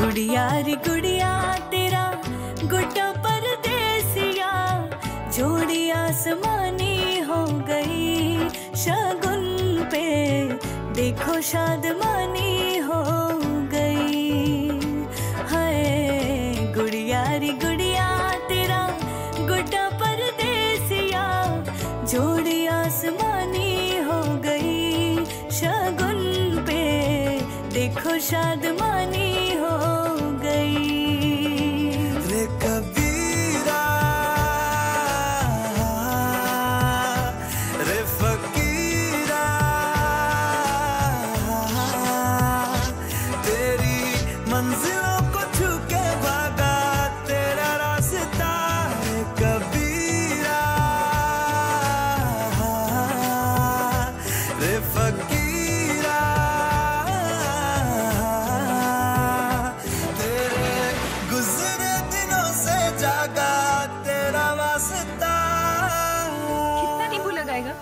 गुड़िया रे गुड़िया तेरा गुड्डा परदेसिया जोड़ी आसमानी हो गई शगुन पे, देखो शादमानी हो गई। हाय गुड़िया रे गुड़िया तेरा गुड्डा परदेसिया जोड़ी आसमानी हो गई शगुन पे, देखो शादमानी मंजिलों को छू के भागा, तेरा रास्ता है कबीरा। रे फकीरा। तेरे गुजरे दिनों से जागा, तेरा वास्ता। कितना नींबू लगाएगा?